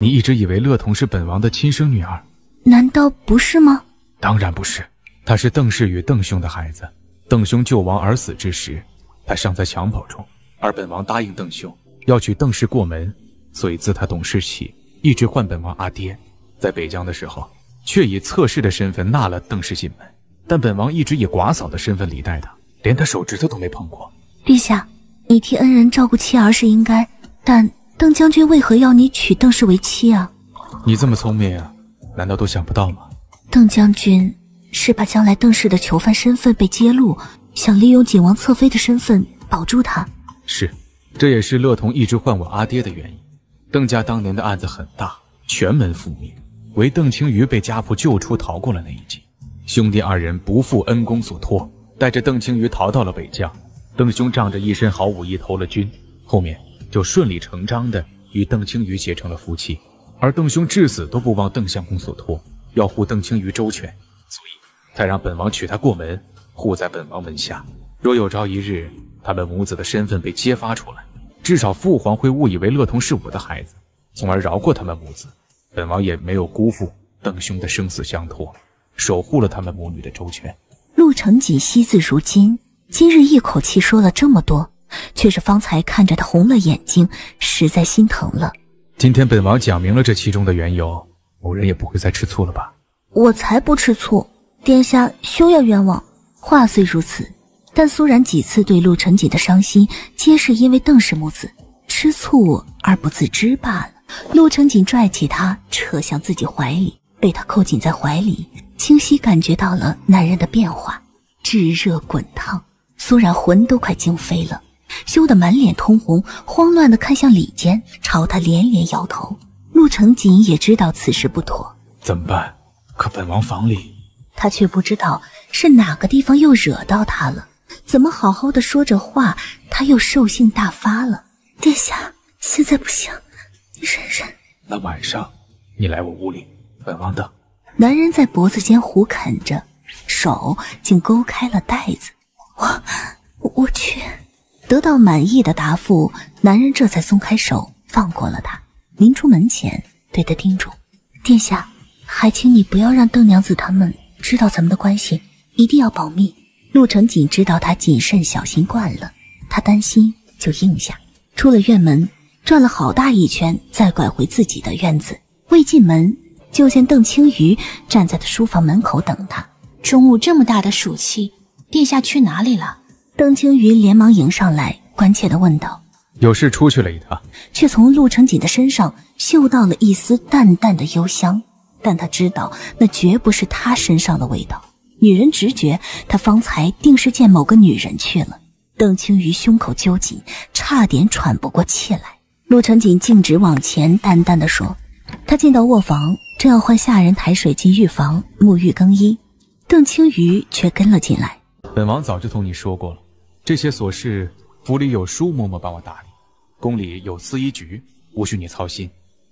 你一直以为乐童是本王的亲生女儿，难道不是吗？当然不是，她是邓氏与邓兄的孩子。邓兄救亡而死之时，她尚在襁褓中，而本王答应邓兄要娶邓氏过门，所以自他懂事起，一直唤本王阿爹。在北疆的时候，却以侧室的身份纳了邓氏进门，但本王一直以寡嫂的身份礼待她，连她手指头都没碰过。陛下，你替恩人照顾妻儿是应该，但邓将军为何要你娶邓氏为妻啊？你这么聪明，难道都想不到吗？邓将军是怕将来邓氏的囚犯身份被揭露，想利用景王侧妃的身份保住他。是，这也是乐童一直唤我阿爹的原因。邓家当年的案子很大，全门覆灭。唯邓青瑜被家仆救出，逃过了那一劫。兄弟二人不负恩公所托，带着邓青瑜逃到了北疆。邓兄仗着一身好武艺投了军，后面就顺理成章的与邓青瑜结成了夫妻。而邓兄至死都不忘邓相公所托，要护邓青瑜周全，所以才让本王娶她过门，护在本王门下。若有朝一日他们母子的身份被揭发出来，至少父皇会误以为乐童是我的孩子，从而饶过他们母子。本王也没有辜负邓兄的生死相托，守护了他们母女的周全。陆成锦惜字如金，今日一口气说了这么多，却是方才看着他红了眼睛，实在心疼了。今天本王讲明了这其中的缘由，某人也不会再吃醋了吧？我才不吃醋，殿下休要冤枉。话虽如此，但苏然几次对陆成锦的伤心，皆是因为邓氏母子吃醋而不自知罢了。陆成锦拽起他，扯向自己怀里，被他扣紧在怀里，清晰感觉到了男人的变化，炙热滚烫。苏然魂都快惊飞了，羞得满脸通红，慌乱地看向里间，朝他连连摇头。陆成锦也知道此事不妥，怎么办？可本王房里，他却不知道是哪个地方又惹到他了。怎么好好的说着话，他又兽性大发了？殿下，现在不行。你忍忍，那晚上你来我屋里，本王等。男人在脖子间胡啃着，手竟勾开了带子。我我去。得到满意的答复，男人这才松开手，放过了他。临出门前，对他叮嘱：“殿下，还请你不要让邓娘子他们知道咱们的关系，一定要保密。”陆成锦知道他谨慎小心惯了，他担心就应下。出了院门。转了好大一圈，再拐回自己的院子，未进门就见邓青瑜站在他书房门口等他。中午这么大的暑气，殿下去哪里了？邓青云连忙迎上来，关切地问道：“有事出去了一趟。”却从陆成锦的身上嗅到了一丝淡淡的幽香，但他知道那绝不是他身上的味道。女人直觉，他方才定是见某个女人去了。邓青瑜胸口揪紧，差点喘不过气来。陆成锦径直往前，淡淡的说：“他进到卧房，正要换下人抬水进浴房沐浴更衣，邓青瑜却跟了进来。本王早就同你说过了，这些琐事府里有舒嬷嬷帮我打理，宫里有司仪局，无需你操心，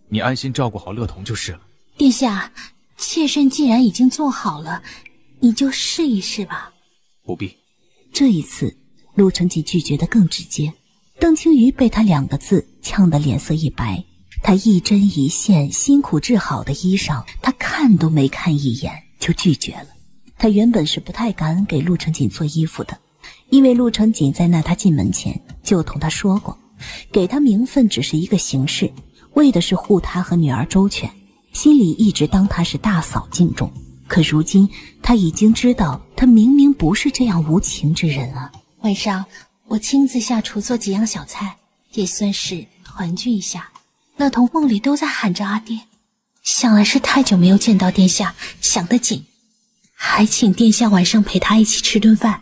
你安心照顾好乐童就是了。殿下，妾身既然已经做好了，你就试一试吧。不必。这一次，陆成锦拒绝的更直接。邓青瑜被他两个字呛得脸色一白，他一针一线辛苦制好的衣裳，他看都没看一眼就拒绝了。他原本是不太敢给陆成锦做衣服的，因为陆成锦在那他进门前就同他说过，给他名分只是一个形式，为的是护他和女儿周全，心里一直当他是大嫂敬重。可如今他已经知道，他明明不是这样无情之人啊！晚上。我亲自下厨做几样小菜，也算是团聚一下。乐童梦里都在喊着阿爹，想来是太久没有见到殿下，想得紧。还请殿下晚上陪他一起吃顿饭，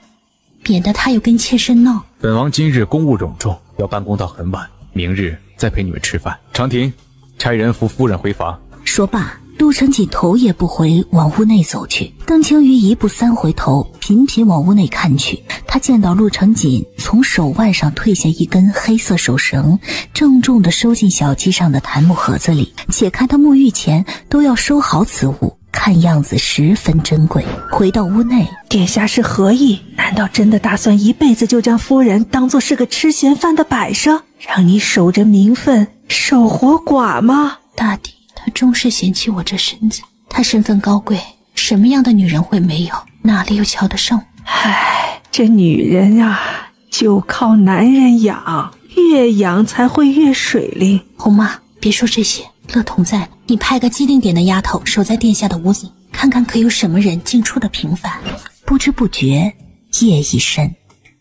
免得他又跟妾身闹。本王今日公务冗重，要办公到很晚，明日再陪你们吃饭。长亭，差人扶夫人回房。说罢。陆成锦头也不回往屋内走去，邓青鱼一步三回头，频频往屋内看去。他见到陆成锦从手腕上褪下一根黑色手绳，郑重地收进小鸡上的檀木盒子里。且看他沐浴前都要收好此物，看样子十分珍贵。回到屋内，殿下是何意？难道真的打算一辈子就将夫人当做是个吃闲饭的摆设，让你守着名分，守活寡吗？大抵他终是嫌弃我这身子。他身份高贵，什么样的女人会没有？哪里有瞧得上？唉，这女人啊，就靠男人养，越养才会越水灵。红妈，别说这些，乐童在呢，你派个机灵点的丫头守在殿下的屋子，看看可有什么人进出的频繁。不知不觉，夜已深。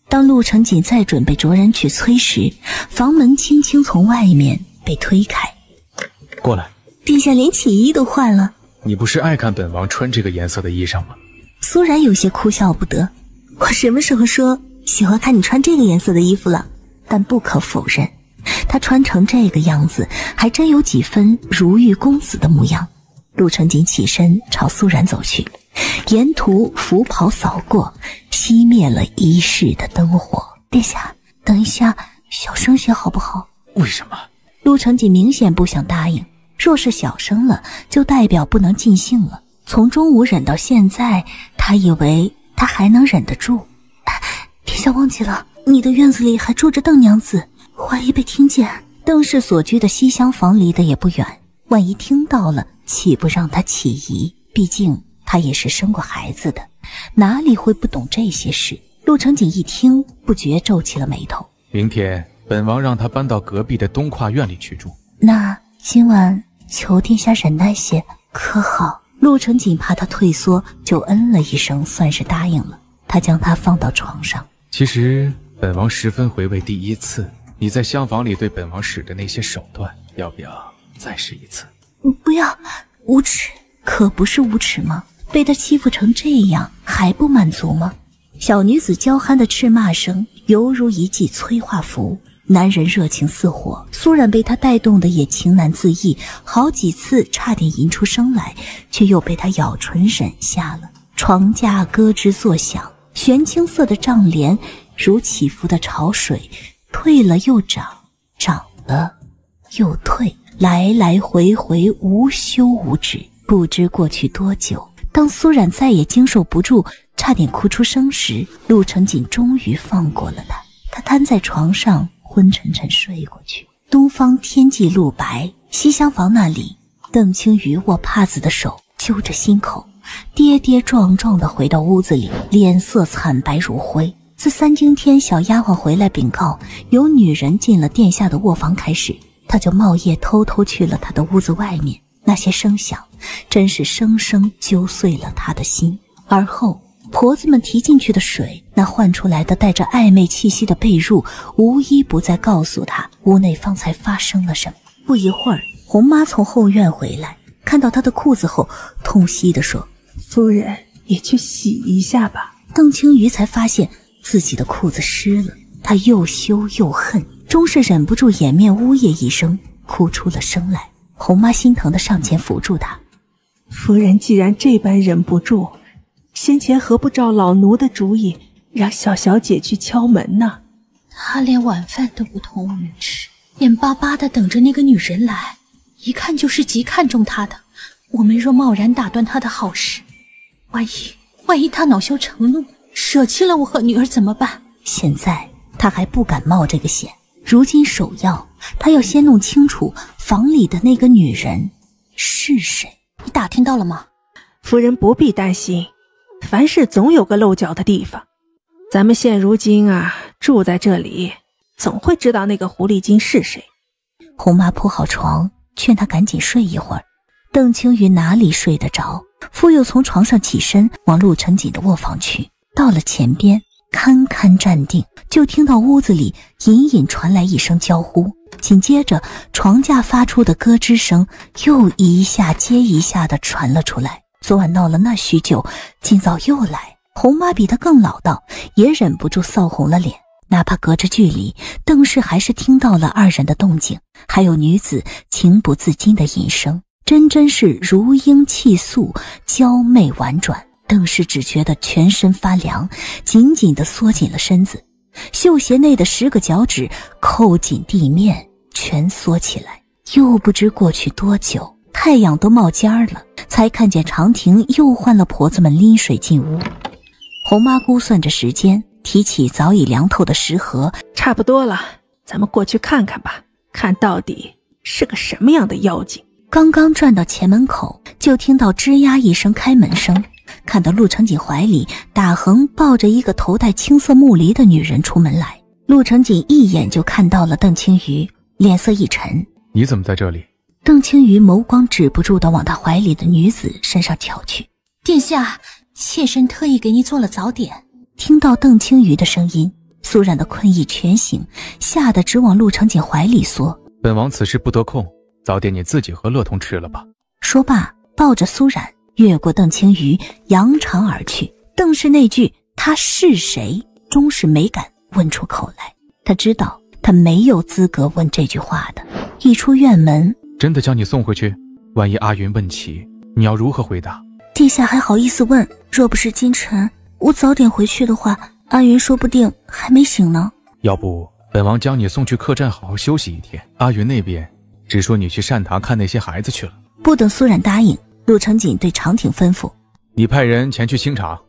当陆成锦再准备着人去催时，房门轻轻从外面被推开。过来，殿下连寝衣都换了。你不是爱看本王穿这个颜色的衣裳吗？苏然有些哭笑不得。我什么时候说喜欢看你穿这个颜色的衣服了？但不可否认，他穿成这个样子，还真有几分如玉公子的模样。陆成锦起身朝苏然走去，沿途拂袍扫过，熄灭了一室的灯火。殿下，等一下，小声些好不好？为什么？陆成锦明显不想答应。若是小声了，就代表不能尽兴了。从中午忍到现在，他以为他还能忍得住。殿下忘记了，你的院子里还住着邓娘子，万一被听见。邓氏所居的西厢房离得也不远，万一听到了，岂不让他起疑？毕竟他也是生过孩子的，哪里会不懂这些事？陆成锦一听，不觉皱起了眉头。明天本王让他搬到隔壁的东跨院里去住。那今晚。求殿下忍耐些，可好？陆成锦怕他退缩，就嗯了一声，算是答应了。他将他放到床上。其实本王十分回味第一次你在厢房里对本王使的那些手段，要不要再试一次？不要，无耻！可不是无耻吗？被他欺负成这样还不满足吗？小女子娇憨的斥骂声，犹如一记催化符。男人热情似火，苏冉被他带动的也情难自抑，好几次差点吟出声来，却又被他咬唇忍下了。床架咯吱作响，玄青色的帐帘如起伏的潮水，退了又涨，涨了又退，来来回回无休无止。不知过去多久，当苏冉再也经受不住，差点哭出声时，陆成锦终于放过了他。他瘫在床上。昏沉沉睡过去。东方天际露白，西厢房那里，邓青鱼握帕子的手揪着心口，跌跌撞撞地回到屋子里，脸色惨白如灰。自三更天小丫鬟回来禀告有女人进了殿下的卧房开始，他就冒夜偷偷去了他的屋子外面。那些声响，真是生生揪碎了他的心。而后。婆子们提进去的水，那换出来的带着暧昧气息的被褥，无一不在告诉他屋内方才发生了什么。不一会儿，红妈从后院回来，看到他的裤子后，痛惜地说：“夫人也去洗一下吧。”邓青鱼才发现自己的裤子湿了，他又羞又恨，终是忍不住掩面呜咽一声，哭出了声来。红妈心疼的上前扶住她：“夫人既然这般忍不住。”先前何不照老奴的主意，让小小姐去敲门呢？他连晚饭都不同我们吃，眼巴巴的等着那个女人来，一看就是极看重他的。我们若贸然打断他的好事，万一万一他恼羞成怒，舍弃了我和女儿怎么办？现在他还不敢冒这个险。如今首要，他要先弄清楚房里的那个女人是谁。你打听到了吗？夫人不必担心。凡事总有个漏脚的地方，咱们现如今啊住在这里，总会知道那个狐狸精是谁。红妈铺好床，劝她赶紧睡一会儿。邓青云哪里睡得着，复又从床上起身往陆成锦的卧房去。到了前边，堪堪站定，就听到屋子里隐隐传来一声娇呼，紧接着床架发出的咯吱声又一下接一下的传了出来。昨晚闹了那许久，今早又来。红妈比他更老道，也忍不住臊红了脸。哪怕隔着距离，邓氏还是听到了二人的动静，还有女子情不自禁的吟声，真真是如婴泣诉，娇媚婉转。邓氏只觉得全身发凉，紧紧地缩紧了身子，绣鞋内的十个脚趾扣紧地面，蜷缩起来。又不知过去多久。太阳都冒尖儿了，才看见长亭又换了婆子们拎水进屋。红妈估算着时间，提起早已凉透的食盒，差不多了，咱们过去看看吧，看到底是个什么样的妖精。刚刚转到前门口，就听到吱呀一声开门声，看到陆成锦怀里打横抱着一个头戴青色木梨的女人出门来。陆成锦一眼就看到了邓青瑜，脸色一沉：“你怎么在这里？”邓青瑜眸光止不住的往他怀里的女子身上瞧去。殿下，妾身特意给你做了早点。听到邓青瑜的声音，苏冉的困意全醒，吓得直往陆成锦怀里缩。本王此时不得空。早点你自己和乐童吃了吧。说罢，抱着苏冉越过邓青鱼，扬长而去。邓氏那句“他是谁”，终是没敢问出口来。他知道他没有资格问这句话的。一出院门，真的将你送回去？万一阿云问起，你要如何回答？殿下还好意思问？若不是今晨我早点回去的话，阿云说不定还没醒呢。要不，本王将你送去客栈好好休息一天。阿云那边。只说你去善堂看那些孩子去了。不等苏冉答应，陆成锦对长亭吩咐：“你派人前去清查。”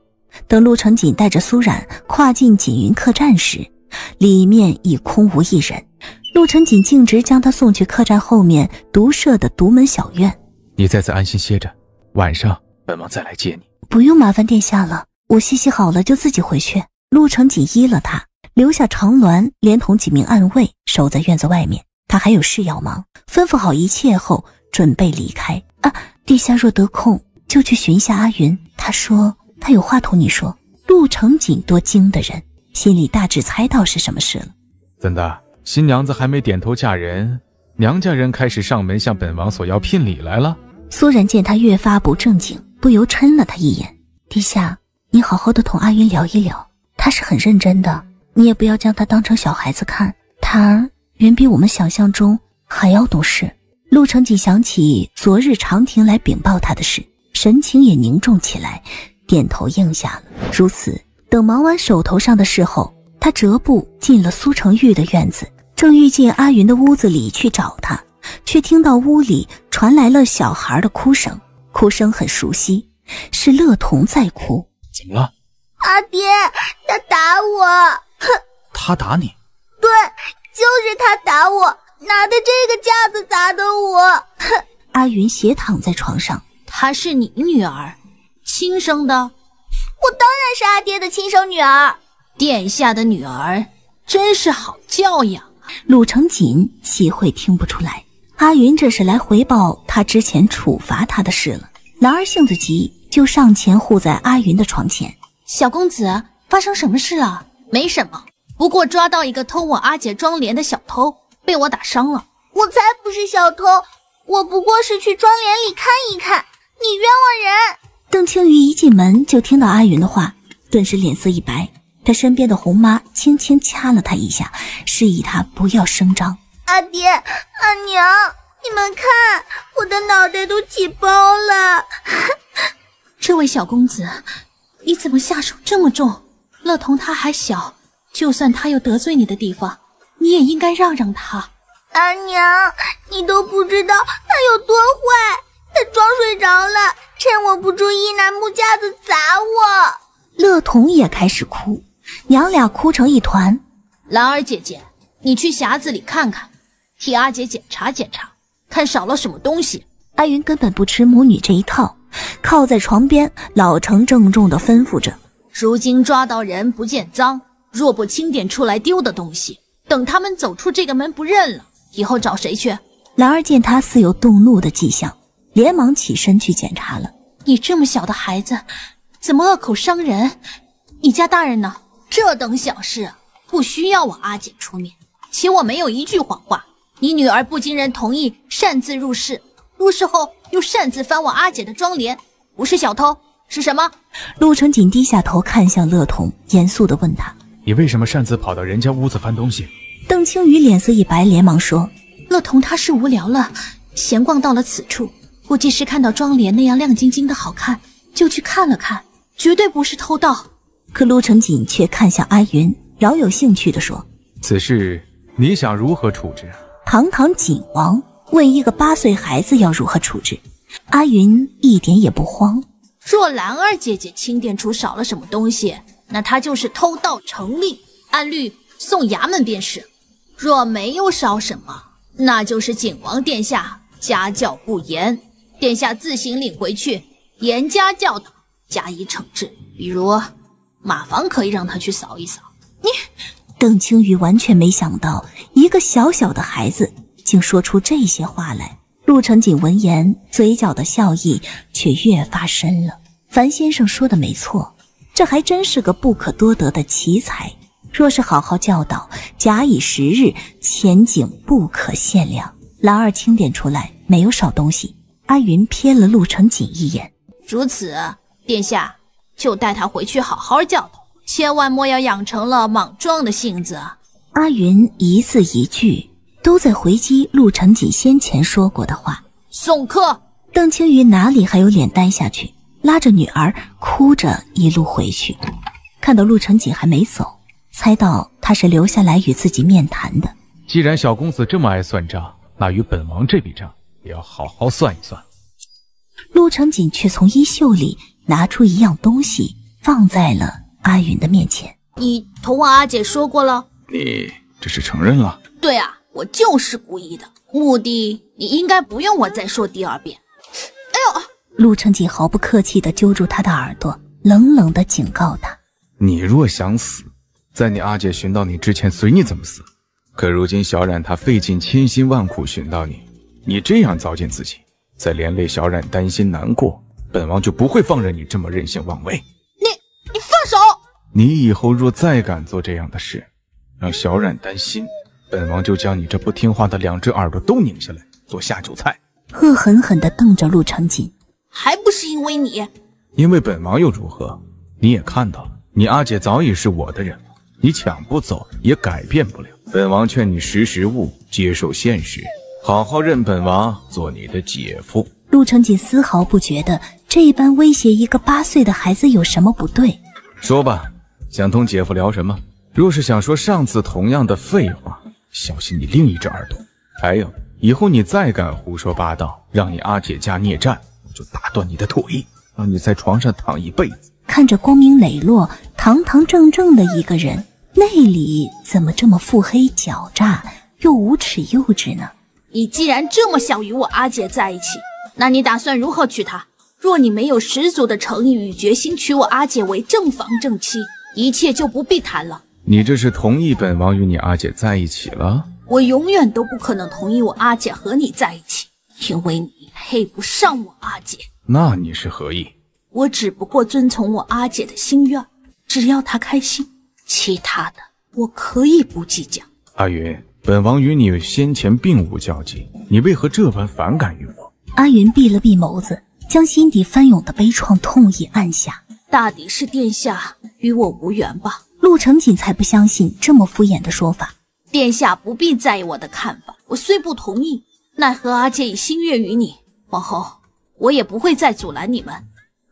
等陆成锦带着苏冉跨进锦云客栈时，里面已空无一人。陆成锦径直将他送去客栈后面独设的独门小院。你在此安心歇着，晚上本王再来接你。不用麻烦殿下了，我歇息好了就自己回去。陆成锦依了他，留下长鸾连同几名暗卫守在院子外面。他还有事要忙，吩咐好一切后，准备离开。啊，殿下若得空，就去寻下阿云。他说他有话同你说。陆成锦多精的人，心里大致猜到是什么事了。怎的？新娘子还没点头嫁人，娘家人开始上门向本王索要聘礼来了。苏然见他越发不正经，不由嗔了他一眼。陛下，你好好的同阿云聊一聊，他是很认真的，你也不要将他当成小孩子看。他。远比我们想象中还要懂事。陆成锦想起昨日长亭来禀报他的事，神情也凝重起来，点头应下了。如此，等忙完手头上的事后，他折步进了苏成玉的院子，正欲进阿云的屋子里去找他，却听到屋里传来了小孩的哭声，哭声很熟悉，是乐童在哭。怎么了？阿爹，他打我！哼，他打你？对。就是他打我，拿的这个架子砸的我。哼！阿云斜躺在床上，她是你女儿，亲生的。我当然是阿爹的亲生女儿。殿下的女儿真是好教养啊！陆成锦岂会听不出来？阿云这是来回报他之前处罚他的事了。男儿性子急，就上前护在阿云的床前。小公子，发生什么事了？没什么。不过抓到一个偷我阿姐妆奁的小偷，被我打伤了。我才不是小偷，我不过是去庄园里看一看。你冤枉人！邓青鱼一进门就听到阿云的话，顿时脸色一白。他身边的红妈轻轻掐了他一下，示意他不要声张。阿爹、阿娘，你们看，我的脑袋都起包了。这位小公子，你怎么下手这么重？乐童他还小。就算他有得罪你的地方，你也应该让让他。阿娘，你都不知道他有多坏，他装睡着了，趁我不注意拿木架子砸我。乐童也开始哭，娘俩哭成一团。兰儿姐姐，你去匣子里看看，替阿姐检查检查，看少了什么东西。阿云根本不吃母女这一套，靠在床边，老成郑重地吩咐着：如今抓到人不见赃。若不清点出来丢的东西，等他们走出这个门不认了，以后找谁去？兰儿见他似有动怒的迹象，连忙起身去检查了。你这么小的孩子，怎么恶口伤人？你家大人呢？这等小事不需要我阿姐出面，且我没有一句谎话。你女儿不经人同意擅自入室，入室后又擅自翻我阿姐的妆帘，不是小偷是什么？陆成锦低下头看向乐童，严肃地问他。你为什么擅自跑到人家屋子翻东西？邓青雨脸色一白，连忙说：“乐童他是无聊了，闲逛到了此处，估计是看到妆奁那样亮晶晶的好看，就去看了看，绝对不是偷盗。”可陆成锦却看向阿云，饶有兴趣地说：“此事你想如何处置？”堂堂锦王问一个八岁孩子要如何处置，阿云一点也不慌。若兰儿姐姐清点出少了什么东西。那他就是偷盗成立，按律送衙门便是。若没有少什么，那就是景王殿下家教不严，殿下自行领回去，严加教导，加以惩治。比如马房可以让他去扫一扫。你，邓青雨完全没想到，一个小小的孩子竟说出这些话来。陆成锦闻言，嘴角的笑意却越发深了。樊先生说的没错，这还真是个不可多得的奇才。若是好好教导，假以时日，前景不可限量。兰儿清点出来，没有少东西。阿云瞥了陆成锦一眼，如此，殿下就带他回去好好教导，千万莫要养成了莽撞的性子。阿云一字一句都在回击陆成锦先前说过的话。送客。邓青云哪里还有脸待下去？拉着女儿哭着一路回去，看到陆成锦还没走，猜到他是留下来与自己面谈的。既然小公子这么爱算账，那与本王这笔账也要好好算一算。陆成锦却从衣袖里拿出一样东西，放在了阿云的面前。你同我阿姐说过了？你这是承认了？对啊，我就是故意的，目的你应该不用我再说第二遍。哎呦！陆成锦毫不客气地揪住他的耳朵，冷冷地警告他：“你若想死，在你阿姐寻到你之前，随你怎么死。可如今小冉她费尽千辛万苦寻到你，你这样糟践自己，再连累小冉担心难过，本王就不会放任你这么任性妄为。你，你放手！你以后若再敢做这样的事，让小冉担心，本王就将你这不听话的两只耳朵都拧下来做下酒菜。”恶狠狠地瞪着陆成锦。还不是因为你，因为本王又如何？你也看到了，你阿姐早已是我的人了，你抢不走，也改变不了。本王劝你识时务，接受现实，好好认本王做你的姐夫。陆成锦丝毫不觉得这般威胁一个八岁的孩子有什么不对。说吧，想同姐夫聊什么？若是想说上次同样的废话，小心你另一只耳朵。还有，以后你再敢胡说八道，让你阿姐家孽债。就打断你的腿，让你在床上躺一辈子。看着光明磊落、堂堂正正的一个人，内里怎么这么腹黑狡诈，又无耻幼稚呢？你既然这么想与我阿姐在一起，那你打算如何娶她？若你没有十足的诚意与决心娶我阿姐为正房正妻，一切就不必谈了。你这是同意本王与你阿姐在一起了？我永远都不可能同意我阿姐和你在一起，因为你。配不上我阿姐，那你是何意？我只不过遵从我阿姐的心愿，只要她开心，其他的我可以不计较。阿云，本王与你先前并无交集，你为何这般反感于我？阿云闭了闭眸子，将心底翻涌的悲怆痛意按下。大抵是殿下与我无缘吧？陆成锦才不相信这么敷衍的说法。殿下不必在意我的看法，我虽不同意，奈何阿姐已心悦于你。往后我也不会再阻拦你们。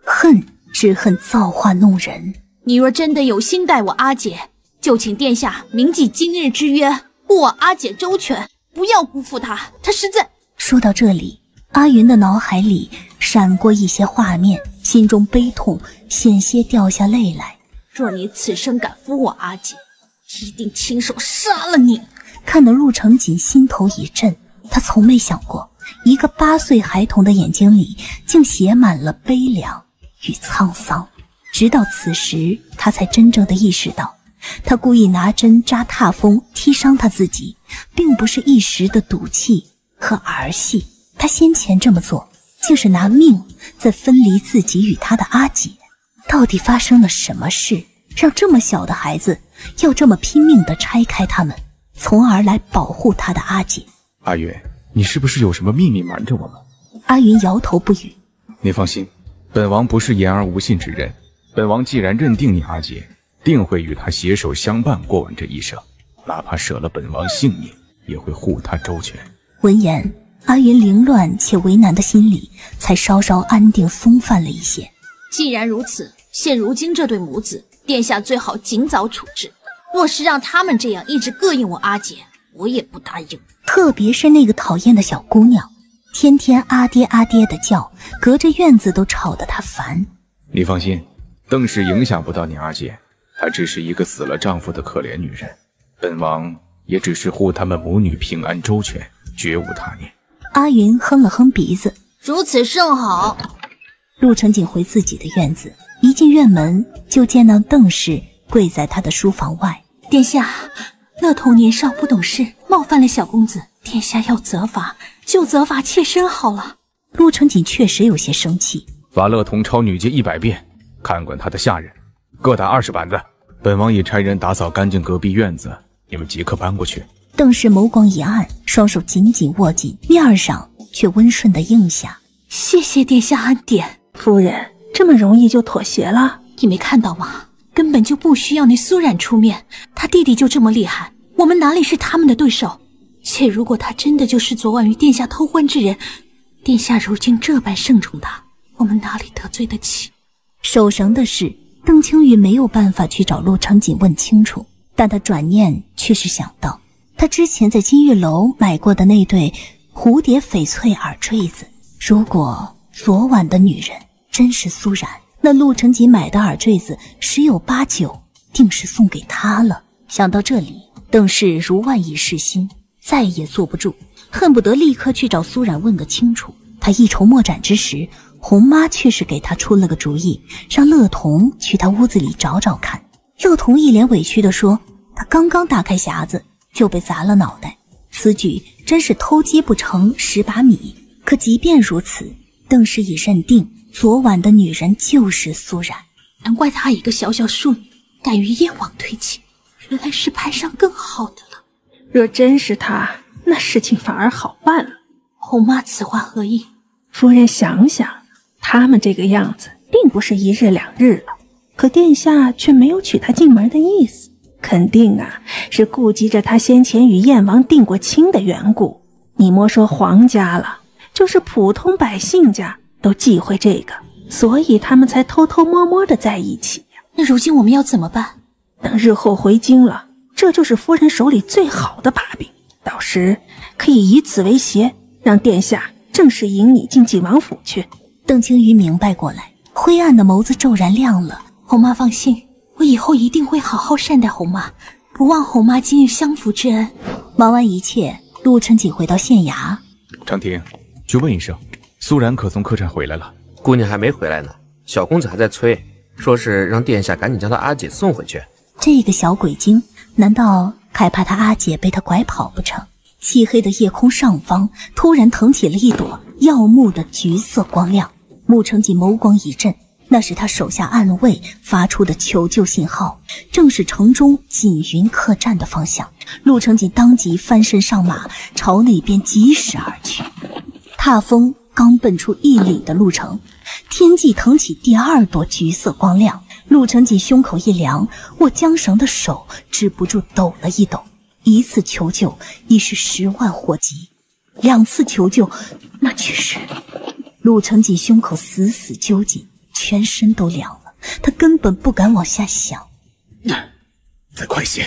恨只恨造化弄人。你若真的有心待我阿姐，就请殿下铭记今日之约，护我阿姐周全，不要辜负她。她实在……说到这里，阿云的脑海里闪过一些画面，心中悲痛，险些掉下泪来。若你此生敢负我阿姐，一定亲手杀了你。看得陆成锦心头一震，他从没想过。一个八岁孩童的眼睛里竟写满了悲凉与沧桑，直到此时，他才真正的意识到，他故意拿针扎踏风踢伤他自己，并不是一时的赌气和儿戏。他先前这么做，竟是拿命在分离自己与他的阿姐。到底发生了什么事，让这么小的孩子要这么拼命的拆开他们，从而来保护他的阿姐？阿月。你是不是有什么秘密瞒着我们？阿云摇头不语。你放心，本王不是言而无信之人。本王既然认定你阿姐，定会与她携手相伴过完这一生，哪怕舍了本王性命，也会护她周全。闻言，阿云凌乱且为难的心里才稍稍安定松泛了一些。既然如此，现如今这对母子，殿下最好尽早处置。若是让他们这样一直膈应我阿姐，我也不答应。特别是那个讨厌的小姑娘，天天阿爹阿爹的叫，隔着院子都吵得她烦。你放心，邓氏影响不到你阿姐，她只是一个死了丈夫的可怜女人，本王也只是护他们母女平安周全，绝无他念。阿云哼了哼鼻子，如此甚好。陆成锦回自己的院子，一进院门就见到邓氏跪在他的书房外。殿下，乐童年少不懂事，冒犯了小公子，殿下要责罚，就责罚妾身好了。陆成锦确实有些生气，罚乐童抄女诫一百遍，看管他的下人，各打二十板子。本王已差人打扫干净隔壁院子，你们即刻搬过去。邓氏眸光一暗，双手紧紧握紧，面上却温顺的应下。谢谢殿下恩典，夫人这么容易就妥协了？你没看到吗？根本就不需要那苏冉出面，他弟弟就这么厉害，我们哪里是他们的对手？且如果他真的就是昨晚与殿下偷欢之人，殿下如今这般盛宠他，我们哪里得罪得起？守绳的事。邓青雨没有办法去找陆长锦问清楚，但他转念却是想到，他之前在金玉楼买过的那对蝴蝶翡翠耳坠子。如果昨晚的女人真是苏然，那陆成锦买的耳坠子十有八九定是送给他了。想到这里，邓氏如万蚁噬心，再也坐不住，恨不得立刻去找苏冉问个清楚。他一筹莫展之时。红妈却是给他出了个主意，让乐童去他屋子里找找看。乐童一脸委屈地说：“他刚刚打开匣子，就被砸了脑袋。此举真是偷鸡不成蚀把米。可即便如此，邓氏已认定昨晚的女人就是苏冉。难怪她一个小小庶女，敢于燕王推亲，原来是攀上更好的了。若真是他，那事情反而好办了。红妈此话何意？夫人想想。”他们这个样子，并不是一日两日了。可殿下却没有娶她进门的意思，肯定啊是顾及着她先前与燕王定过亲的缘故。你莫说皇家了，就是普通百姓家都忌讳这个，所以他们才偷偷摸摸的在一起呀。那如今我们要怎么办？等日后回京了，这就是夫人手里最好的把柄，到时可以以此为挟，让殿下正式迎你进晋王府去。邓青鱼明白过来，灰暗的眸子骤然亮了。红妈放心，我以后一定会好好善待红妈，不忘红妈今日相扶之恩。忙完一切，陆成锦回到县衙。长亭，去问一声，苏然可从客栈回来了？姑娘还没回来呢，小公子还在催，说是让殿下赶紧将他阿姐送回去。这个小鬼精，难道害怕他阿姐被他拐跑不成？漆黑的夜空上方，突然腾起了一朵耀目的橘色光亮。穆成锦眸光一震，那是他手下暗卫发出的求救信号，正是城中锦云客栈的方向。陆成锦当即翻身上马，朝那边疾驶而去。踏风刚奔出一里的路程，天际腾起第二朵橘色光亮。陆成锦胸口一凉，握缰绳的手止不住抖了一抖。一次求救已是十万火急，两次求救，那却是……陆成锦胸口死死揪紧，全身都凉了。他根本不敢往下想。再快些！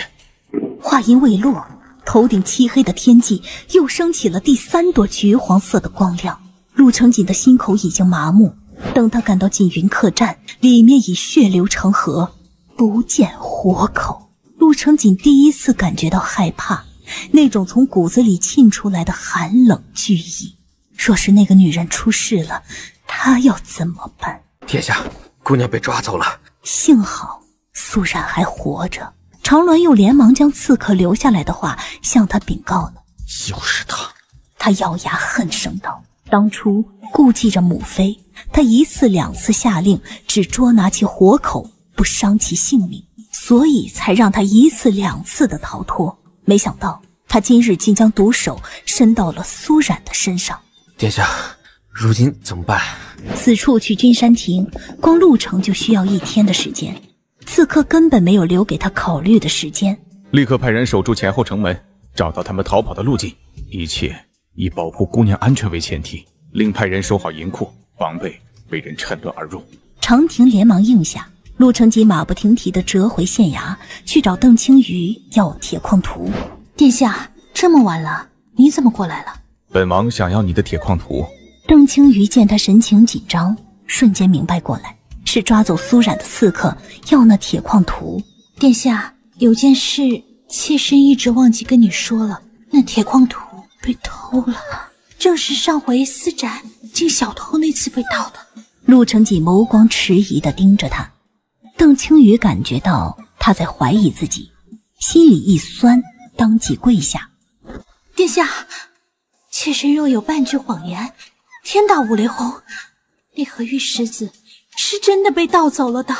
话音未落，头顶漆黑的天际又升起了第三朵橘黄色的光亮。陆成锦的心口已经麻木。等他赶到锦云客栈，里面已血流成河，不见活口。陆成锦第一次感觉到害怕，那种从骨子里沁出来的寒冷惧意。若是那个女人出事了，他要怎么办？殿下，姑娘被抓走了。幸好苏然还活着。长鸾又连忙将刺客留下来的话向他禀告了。又是他！他咬牙恨声道：“当初顾忌着母妃，他一次两次下令只捉拿其活口，不伤其性命。”所以才让他一次两次的逃脱，没想到他今日竟将毒手伸到了苏冉的身上。殿下，如今怎么办？此处去君山亭，光路程就需要一天的时间，刺客根本没有留给他考虑的时间。立刻派人守住前后城门，找到他们逃跑的路径，一切以保护姑娘安全为前提。另派人守好银库，防备被人趁乱而入。长亭连忙应下。陆成吉马不停蹄地折回县衙，去找邓青鱼要铁矿图。殿下，这么晚了，你怎么过来了？本王想要你的铁矿图。邓青鱼见他神情紧张，瞬间明白过来，是抓走苏冉的刺客要那铁矿图。殿下，有件事妾身一直忘记跟你说了，那铁矿图被偷了。正是上回司斩进小偷那次被盗的。陆成锦眸光迟疑的盯着他，邓青雨感觉到他在怀疑自己，心里一酸，当即跪下：“殿下，妾身若有半句谎言，天打五雷轰！那盒玉石子是真的被盗走了的。”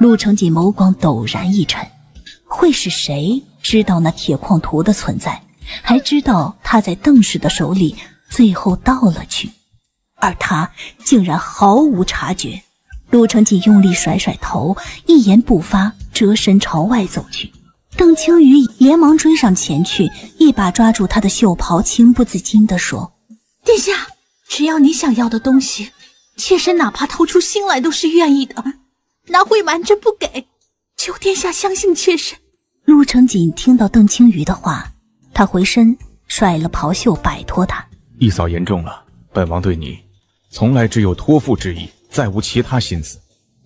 陆成锦眸光陡然一沉，会是谁知道那铁矿图的存在，还知道他在邓氏的手里最后盗了去？而他竟然毫无察觉。陆成锦用力甩甩头，一言不发，折身朝外走去。邓青雨连忙追上前去，一把抓住他的袖袍，情不自禁地说：“殿下，只要你想要的东西，妾身哪怕掏出心来都是愿意的，哪会瞒着不给？求殿下相信妾身。”陆成锦听到邓青雨的话，他回身甩了袍袖，摆脱他。一嫂言重了，本王对你。从来只有托付之意，再无其他心思。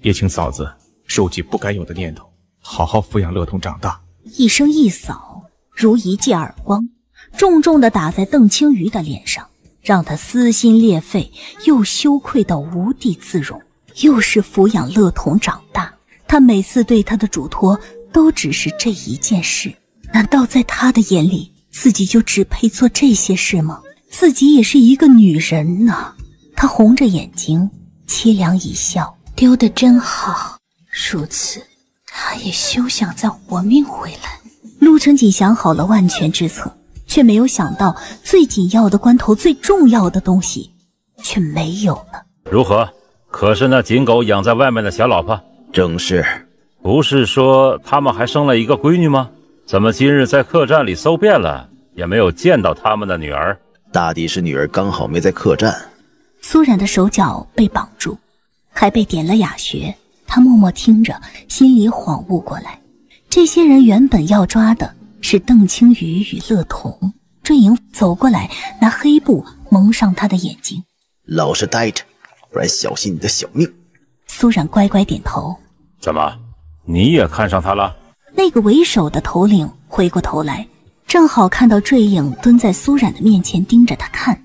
也请嫂子收起不该有的念头，好好抚养乐童长大。一声一扫，如一记耳光，重重的打在邓青鱼的脸上，让他撕心裂肺，又羞愧到无地自容。又是抚养乐童长大，他每次对他的嘱托都只是这一件事。难道在他的眼里，自己就只配做这些事吗？自己也是一个女人呢。他红着眼睛，凄凉一笑：“丢的真好，如此，他也休想再活命回来。”陆成锦想好了万全之策，却没有想到最紧要的关头，最重要的东西却没有了。如何？可是那锦狗养在外面的小老婆？正是。不是说他们还生了一个闺女吗？怎么今日在客栈里搜遍了，也没有见到他们的女儿？大抵是女儿刚好没在客栈。苏冉的手脚被绑住，还被点了哑穴。他默默听着，心里恍悟过来：这些人原本要抓的是邓青雨与乐童。坠影走过来，拿黑布蒙上他的眼睛，老实待着，不然小心你的小命。苏冉乖乖点头。怎么，你也看上他了？那个为首的头领回过头来，正好看到坠影蹲在苏冉的面前，盯着他看。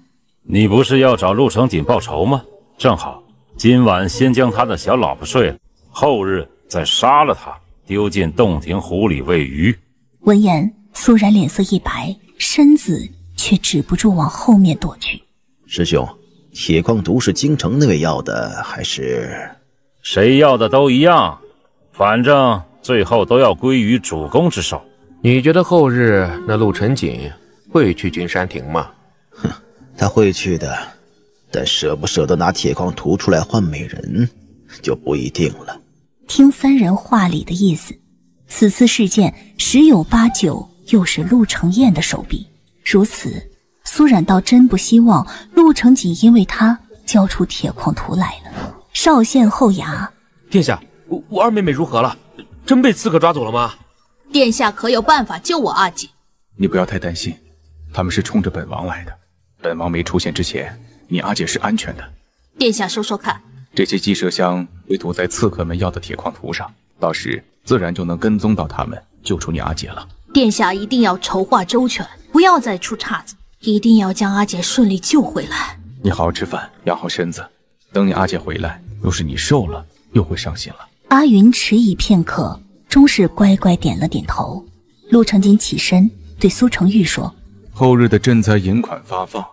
你不是要找陆成锦报仇吗？正好，今晚先将他的小老婆睡了，后日再杀了他，丢进洞庭湖里喂鱼。闻言，苏然脸色一白，身子却止不住往后面躲去。师兄，铁矿毒是京城那位要的，还是谁要的都一样，反正最后都要归于主公之手。你觉得后日那陆成锦会去君山亭吗？哼。他会去的，但舍不舍得拿铁矿图出来换美人，就不一定了。听三人话里的意思，此次事件十有八九又是陆承彦的手笔。如此，苏冉倒真不希望陆承锦因为他交出铁矿图来了。少县后衙，殿下，我我二妹妹如何了？真被刺客抓走了吗？殿下可有办法救我阿姐？你不要太担心，他们是冲着本王来的。本王没出现之前，你阿姐是安全的。殿下说说看，这些鸡麝香会涂在刺客们要的铁矿图上，到时自然就能跟踪到他们，救出你阿姐了。殿下一定要筹划周全，不要再出岔子，一定要将阿姐顺利救回来。你好好吃饭，养好身子，等你阿姐回来，若是你瘦了，又会伤心了。阿云迟疑片刻，终是乖乖点了点头。陆成锦起身对苏成玉说：“后日的赈灾银款发放。”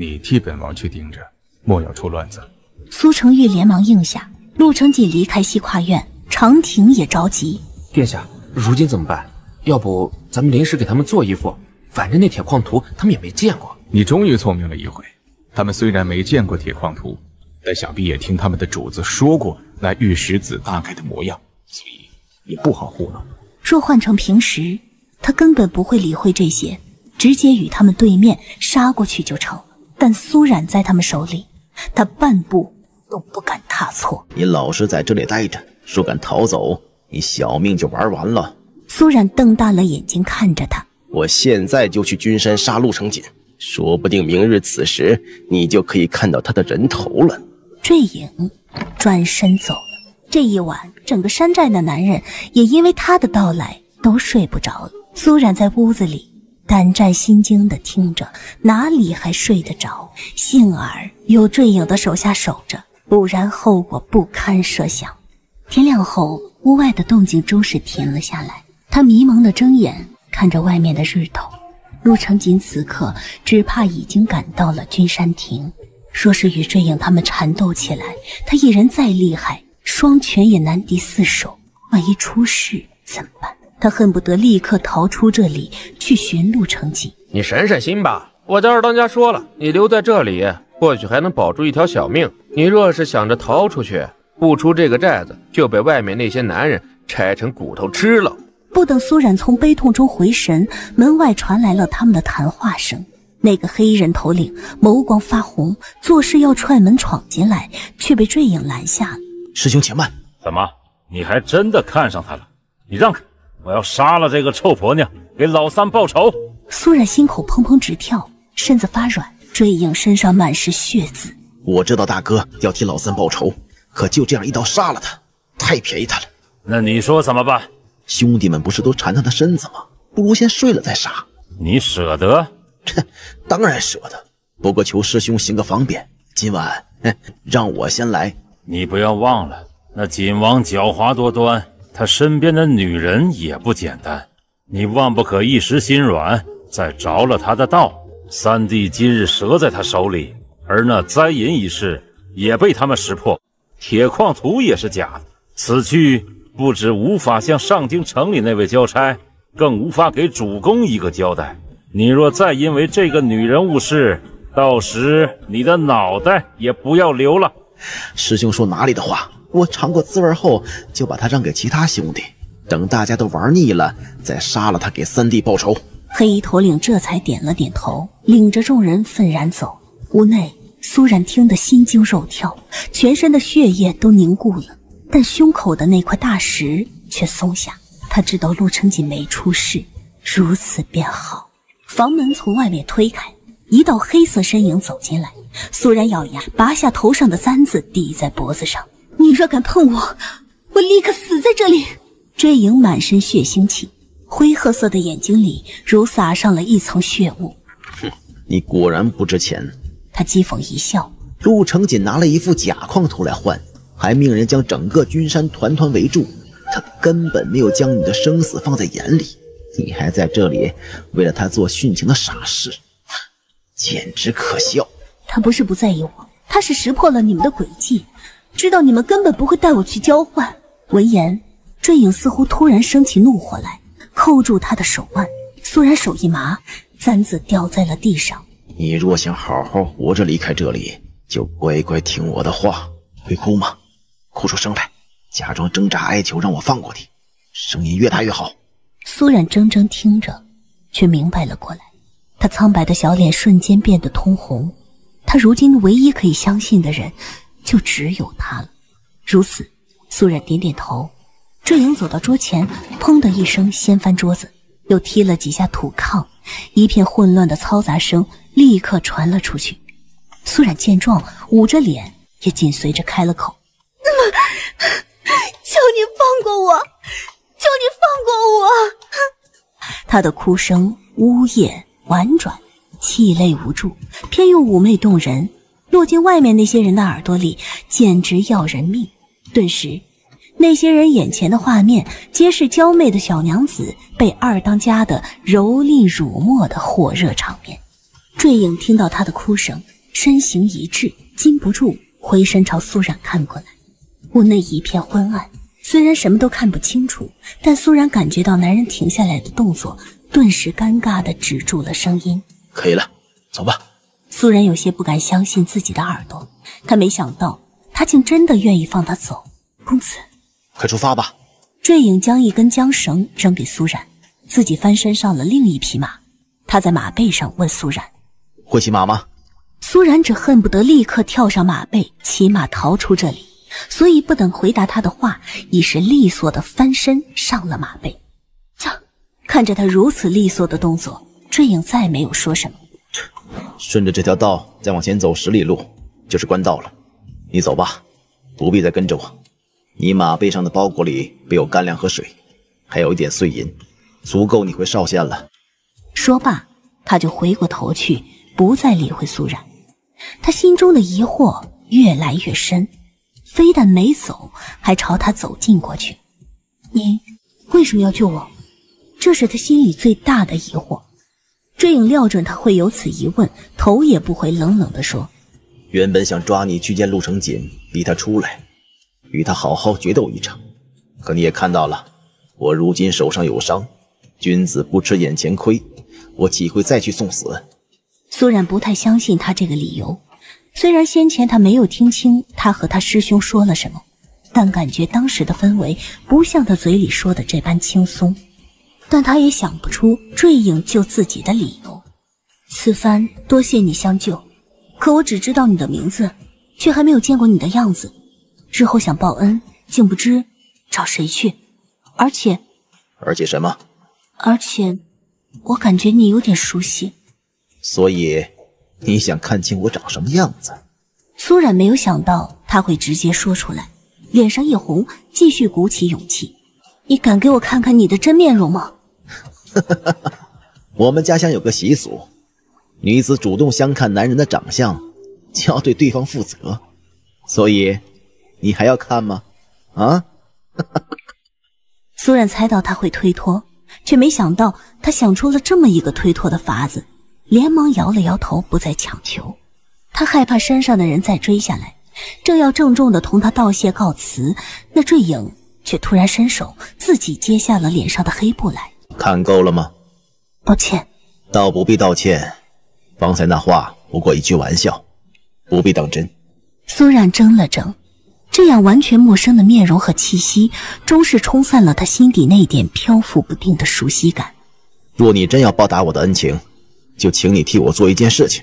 你替本王去盯着，莫要出乱子。苏成玉连忙应下。陆成锦离开西跨院，长亭也着急。殿下，如今怎么办？要不咱们临时给他们做一副，反正那铁矿图他们也没见过。你终于聪明了一回。他们虽然没见过铁矿图，但想必也听他们的主子说过那玉石子大概的模样，所以也不好糊弄。若换成平时，他根本不会理会这些，直接与他们对面杀过去就成。但苏冉在他们手里，他半步都不敢踏错。你老实在这里待着，若敢逃走，你小命就玩完了。苏冉瞪大了眼睛看着他，我现在就去君山杀陆成锦，说不定明日此时你就可以看到他的人头了。坠影转身走了。这一晚，整个山寨的男人也因为他的到来都睡不着了。苏冉在屋子里胆战心惊的听着，哪里还睡得着？幸而有坠影的手下守着，不然后果不堪设想。天亮后，屋外的动静终是停了下来。他迷蒙的睁眼看着外面的日头。陆成锦此刻只怕已经赶到了君山亭。若是与坠影他们缠斗起来，他一人再厉害，双拳也难敌四手。万一出事怎么办？他恨不得立刻逃出这里，去寻陆成锦。你省省心吧，我家二当家说了，你留在这里，或许还能保住一条小命。你若是想着逃出去，不出这个寨子，就被外面那些男人拆成骨头吃了。不等苏冉从悲痛中回神，门外传来了他们的谈话声。那个黑衣人头领眸光发红，作势要踹门闯进来，却被坠影拦下了。师兄，且慢！怎么，你还真的看上他了？你让开！我要杀了这个臭婆娘，给老三报仇！苏冉心口砰砰直跳，身子发软。坠影身上满是血渍。我知道大哥要替老三报仇，可就这样一刀杀了他，太便宜他了。那你说怎么办？兄弟们不是都馋他的身子吗？不如先睡了再杀。你舍得？哼，当然舍得。不过求师兄行个方便，今晚哼，让我先来。你不要忘了，那锦王狡猾多端，他身边的女人也不简单。你万不可一时心软，再着了他的道。三弟今日折在他手里，而那灾银一事也被他们识破，铁矿图也是假的。此去不止无法向上京城里那位交差，更无法给主公一个交代。你若再因为这个女人误事，到时你的脑袋也不要留了。师兄说哪里的话？我尝过滋味后，就把他让给其他兄弟，等大家都玩腻了，再杀了他给三弟报仇。黑衣头领这才点了点头，领着众人愤然走。屋内，苏然听得心惊肉跳，全身的血液都凝固了，但胸口的那块大石却松下。他知道陆成锦没出事，如此便好。房门从外面推开，一道黑色身影走进来。苏然咬牙，拔下头上的簪子抵在脖子上：“你若敢碰我，我立刻死在这里！”追影满身血腥气。灰褐色的眼睛里如撒上了一层血雾。哼，你果然不值钱。他讥讽一笑。陆成锦拿了一副假矿图来换，还命人将整个君山团团围住。他根本没有将你的生死放在眼里，你还在这里为了他做殉情的傻事，简直可笑。他不是不在意我，他是识破了你们的诡计，知道你们根本不会带我去交换。闻言，坠影似乎突然生起怒火来。扣住他的手腕，苏然手一麻，簪子掉在了地上。你若想好好活着离开这里，就乖乖听我的话。会哭吗？哭出声来，假装挣扎哀求，让我放过你。声音越大越好。苏然怔怔听着，却明白了过来。他苍白的小脸瞬间变得通红。他如今唯一可以相信的人，就只有他了。如此，苏冉点点头。坠影走到桌前，砰的一声掀翻桌子，又踢了几下土炕，一片混乱的嘈杂声立刻传了出去。苏冉见状，捂着脸，也紧随着开了口：“求你放过我，求你放过我！”他的哭声呜咽婉转，泣泪无助，偏又妩媚动人，落进外面那些人的耳朵里，简直要人命。顿时。那些人眼前的画面，皆是娇媚的小娘子被二当家的蹂躏辱没的火热场面。坠影听到他的哭声，身形一滞，禁不住回身朝苏冉看过来。屋内一片昏暗，虽然什么都看不清楚，但苏冉感觉到男人停下来的动作，顿时尴尬的止住了声音。可以了，走吧。苏然有些不敢相信自己的耳朵，他没想到他竟真的愿意放他走。公子。快出发吧！坠影将一根缰绳扔给苏然，自己翻身上了另一匹马。他在马背上问苏然：“会骑马吗？”苏然只恨不得立刻跳上马背，骑马逃出这里，所以不等回答他的话，已是利索的翻身上了马背。操！看着他如此利索的动作，坠影再没有说什么。顺着这条道再往前走十里路，就是官道了。你走吧，不必再跟着我。你马背上的包裹里备有干粮和水，还有一点碎银，足够你回少县了。说罢，他就回过头去，不再理会苏然。他心中的疑惑越来越深，非但没走，还朝他走近过去。你为什么要救我？这是他心里最大的疑惑。追影料准他会有此疑问，头也不回，冷冷地说：“原本想抓你去见陆成锦，逼他出来，与他好好决斗一场。可你也看到了，我如今手上有伤，君子不吃眼前亏，我岂会再去送死？”苏冉不太相信他这个理由，虽然先前他没有听清他和他师兄说了什么，但感觉当时的氛围不像他嘴里说的这般轻松。但他也想不出坠影救自己的理由。此番多谢你相救，可我只知道你的名字，却还没有见过你的样子。日后想报恩，竟不知找谁去。而且，而且什么？而且，我感觉你有点熟悉。所以，你想看清我长什么样子？苏冉没有想到他会直接说出来，脸上一红，继续鼓起勇气：“你敢给我看看你的真面容吗？” 我们家乡有个习俗，女子主动相看男人的长相，就要对对方负责。所以，你还要看吗？啊？苏然猜到他会推脱，却没想到他想出了这么一个推脱的法子，连忙摇了摇头，不再强求。他害怕山上的人再追下来，正要郑重的同他道谢告辞，那坠影却突然伸手自己揭下了脸上的黑布来。看够了吗？抱歉，倒不必道歉。方才那话不过一句玩笑，不必当真。苏冉怔了怔，这样完全陌生的面容和气息，终是冲散了他心底那点漂浮不定的熟悉感。若你真要报答我的恩情，就请你替我做一件事情。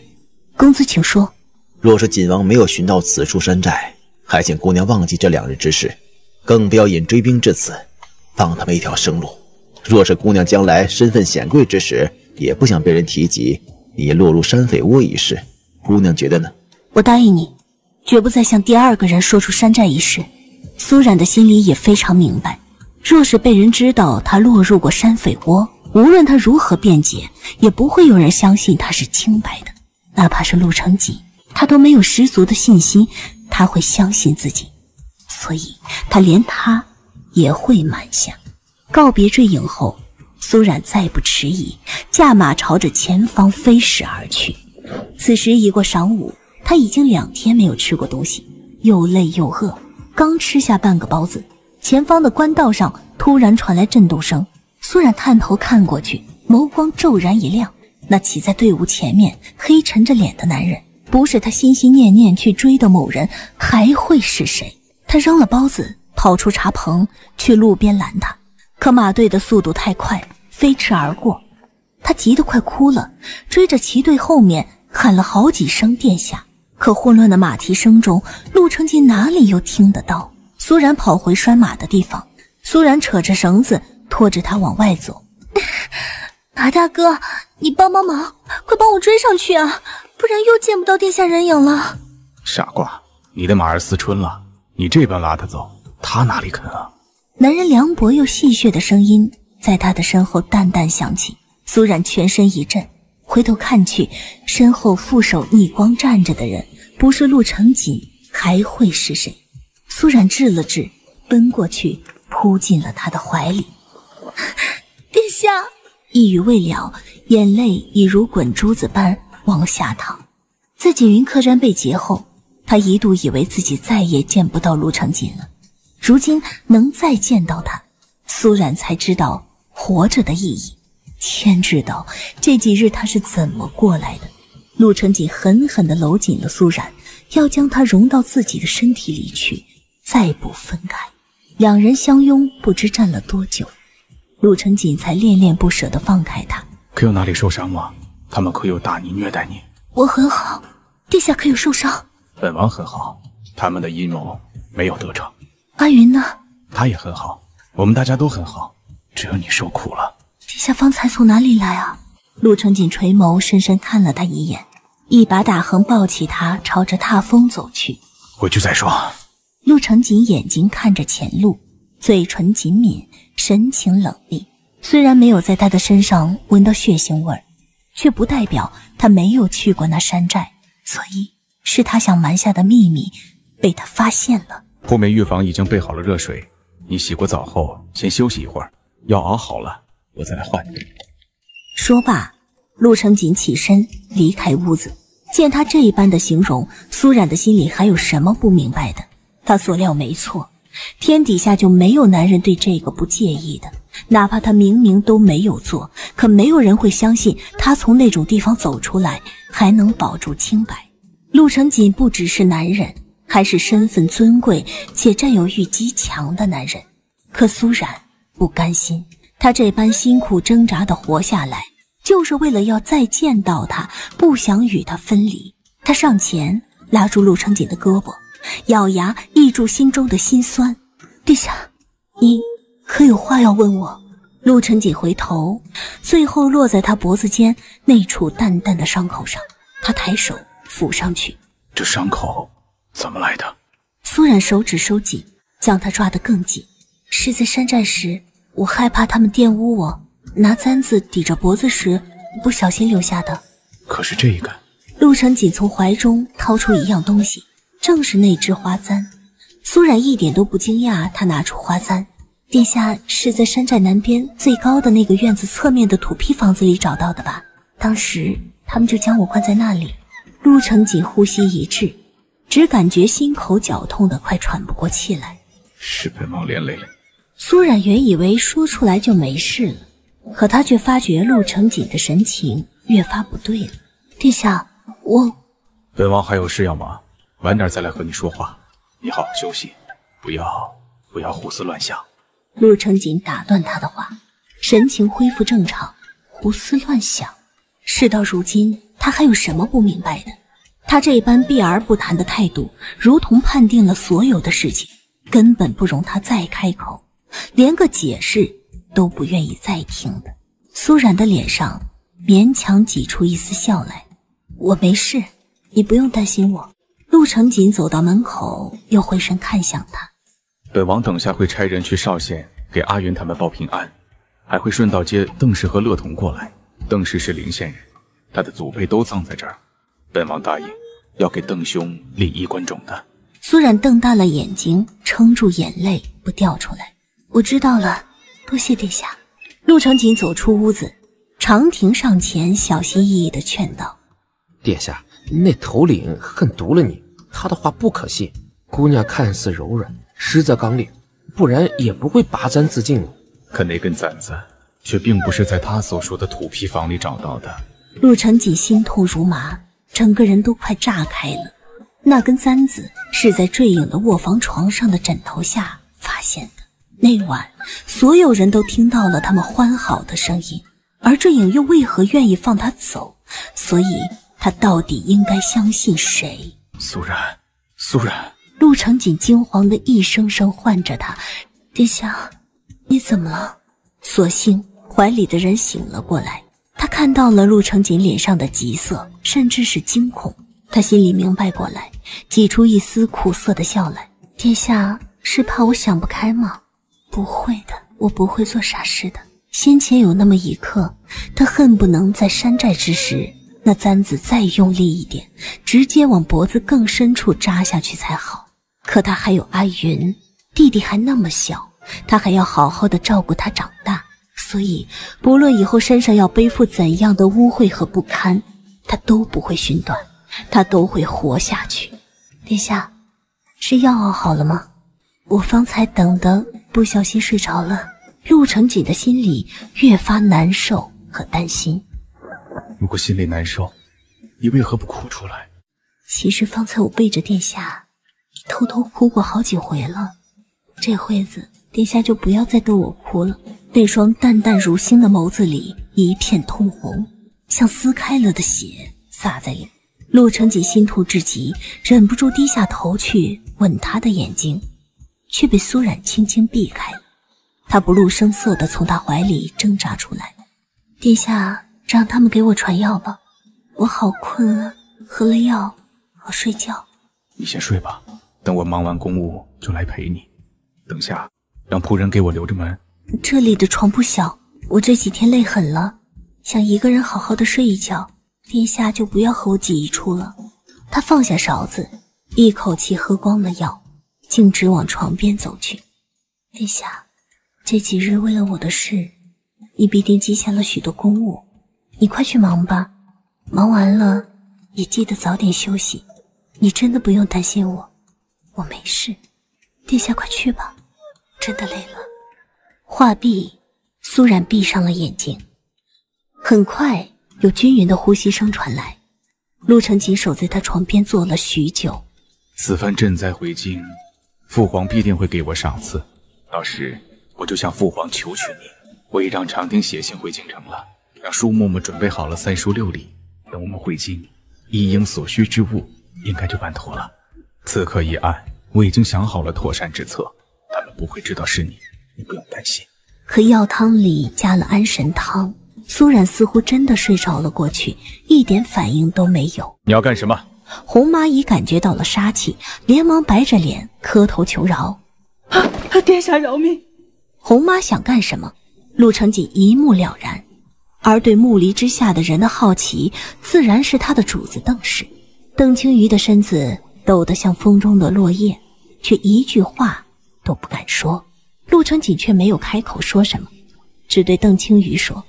公子，请说。若是锦王没有寻到此处山寨，还请姑娘忘记这两日之事，更不要引追兵至此，放他们一条生路。若是姑娘将来身份显贵之时，也不想被人提及你落入山匪窝一事，姑娘觉得呢？我答应你，绝不再向第二个人说出山寨一事。苏冉的心里也非常明白，若是被人知道他落入过山匪窝，无论他如何辩解，也不会有人相信他是清白的。哪怕是陆成锦，他都没有十足的信心他会相信自己，所以他连他也会瞒下。告别坠影后，苏冉再不迟疑，驾马朝着前方飞驰而去。此时已过晌午，他已经两天没有吃过东西，又累又饿。刚吃下半个包子，前方的官道上突然传来震动声。苏冉探头看过去，眸光骤然一亮。那骑在队伍前面、黑沉着脸的男人，不是他心心念念去追的某人，还会是谁？他扔了包子，跑出茶棚，去路边拦他。可马队的速度太快，飞驰而过，他急得快哭了，追着骑队后面喊了好几声“殿下”。可混乱的马蹄声中，陆成锦哪里又听得到？苏然跑回拴马的地方，苏然扯着绳子拖着他往外走。马大哥，你帮帮忙，快帮我追上去啊，不然又见不到殿下人影了。傻瓜，你的马儿思春了，你这般拉他走，他哪里肯啊？男人凉薄又戏谑的声音在他的身后淡淡响起，苏冉全身一震，回头看去，身后负手逆光站着的人不是陆成锦，还会是谁？苏冉滞了滞，奔过去，扑进了他的怀里。殿下，一语未了，眼泪已如滚珠子般往下淌。在锦云客栈被劫后，他一度以为自己再也见不到陆成锦了。如今能再见到他，苏冉才知道活着的意义。天知道这几日他是怎么过来的。陆成锦狠狠地搂紧了苏冉，要将她融到自己的身体里去，再不分开。两人相拥，不知站了多久，陆成锦才恋恋不舍地放开他。可有哪里受伤吗？他们可有打你、虐待你？我很好，殿下可有受伤？本王很好，他们的阴谋没有得逞。阿云呢？他也很好，我们大家都很好，只有你受苦了。殿下方才从哪里来啊？陆成锦垂眸，深深看了他一眼，一把打横抱起他，朝着踏风走去。回去再说。陆成锦眼睛看着前路，嘴唇紧抿，神情冷厉。虽然没有在他的身上闻到血腥味儿，却不代表他没有去过那山寨，所以是他想瞒下的秘密被他发现了。后面浴房已经备好了热水，你洗过澡后先休息一会儿，药熬好了我再来换。说罢，陆成锦起身离开屋子。见他这一般的形容，苏冉的心里还有什么不明白的？他所料没错，天底下就没有男人对这个不介意的。哪怕他明明都没有做，可没有人会相信他从那种地方走出来还能保住清白。陆成锦不只是男人，还是身份尊贵且占有欲极强的男人。可苏冉不甘心，他这般辛苦挣扎的活下来。就是为了要再见到他，不想与他分离。他上前拉住陆成锦的胳膊，咬牙抑住心中的心酸。陛下，你可有话要问我？陆成锦回头，最后落在他脖子间那处淡淡的伤口上。他抬手抚上去，这伤口怎么来的？苏冉手指收紧，将他抓得更紧。是在山寨时，我害怕他们玷污我。拿簪子抵着脖子时，不小心留下的。可是这个，陆成锦从怀中掏出一样东西，正是那只花簪。苏冉一点都不惊讶，他拿出花簪。殿下是在山寨南边最高的那个院子侧面的土坯房子里找到的吧？当时他们就将我关在那里。陆成锦呼吸一滞，只感觉心口绞痛的快喘不过气来。是本王连累了。苏冉原以为说出来就没事了。可他却发觉陆成锦的神情越发不对了。殿下，我本王还有事要忙，晚点再来和你说话。你好好休息，不要不要胡思乱想。陆成锦打断他的话，神情恢复正常。胡思乱想，事到如今，他还有什么不明白的？他这般避而不谈的态度，如同判定了所有的事情，根本不容他再开口，连个解释。都不愿意再听的。苏冉的脸上勉强挤出一丝笑来：“我没事，你不用担心我。”陆成锦走到门口，又回身看向他：“本王等下会差人去邵县给阿云他们报平安，还会顺道接邓氏和乐童过来。邓氏是临县人，他的祖辈都葬在这儿。本王答应要给邓兄立衣冠冢的。”苏冉瞪大了眼睛，撑住眼泪不掉出来：“我知道了。”多谢殿下。陆成锦走出屋子，长亭上前，小心翼翼地劝道：“殿下，那头领恨毒了你，他的话不可信。姑娘看似柔软，实则刚烈，不然也不会拔簪自尽了。可那根簪子，却并不是在他所说的土坯房里找到的。”陆成锦心痛如麻，整个人都快炸开了。那根簪子是在坠影的卧房床上的枕头下发现的。那晚，所有人都听到了他们欢好的声音，而坠影又为何愿意放他走？所以，他到底应该相信谁？苏然，苏然！陆成锦惊慌的一声声唤着他：“殿下，你怎么了？”所幸怀里的人醒了过来，他看到了陆成锦脸上的急色，甚至是惊恐。他心里明白过来，挤出一丝苦涩的笑来：“殿下是怕我想不开吗？”不会的，我不会做傻事的。先前有那么一刻，他恨不能在山寨之时，那簪子再用力一点，直接往脖子更深处扎下去才好。可他还有阿云，弟弟还那么小，他还要好好的照顾他长大。所以，不论以后身上要背负怎样的污秽和不堪，他都不会寻短，他都会活下去。殿下，是药熬好了吗？我方才等的。不小心睡着了，陆成锦的心里越发难受和担心。如果心里难受，你为何不哭出来？其实方才我背着殿下，偷偷哭过好几回了。这会子，殿下就不要再逗我哭了。那双淡淡如星的眸子里一片通红，像撕开了的血洒在脸。陆成锦心痛至极，忍不住低下头去吻他的眼睛。却被苏冉轻轻避开，他不露声色地从他怀里挣扎出来。殿下让他们给我传药吧，我好困啊，喝了药好睡觉。你先睡吧，等我忙完公务就来陪你。等下让仆人给我留着门。这里的床不小，我这几天累狠了，想一个人好好的睡一觉。殿下就不要和我挤一处了。他放下勺子，一口气喝光了药，径直往床边走去。殿下，这几日为了我的事，你必定积下了许多公务，你快去忙吧。忙完了也记得早点休息。你真的不用担心我，我没事。殿下快去吧，真的累了。话毕，苏然闭上了眼睛。很快。有均匀的呼吸声传来，陆成锦守在他床边坐了许久。此番赈灾回京，父皇必定会给我赏赐，到时我就向父皇求娶你。我已让长汀写信回京城了，让舒嬷嬷准备好了三书六礼。等我们回京，一应所需之物应该就办妥了。刺客一案，我已经想好了妥善之策，他们不会知道是你，你不用担心。可药汤里加了安神汤。苏冉似乎真的睡着了过去，一点反应都没有。你要干什么？红蚂蚁感觉到了杀气，连忙白着脸磕头求饶：“啊，殿下饶命！”红妈想干什么？陆成锦一目了然，而对木篱之下的人的好奇，自然是他的主子邓氏。邓青鱼的身子抖得像风中的落叶，却一句话都不敢说。陆成锦却没有开口说什么，只对邓青鱼说。